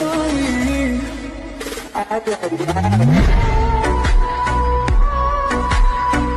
for me. I got